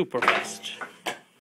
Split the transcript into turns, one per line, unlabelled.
superfast.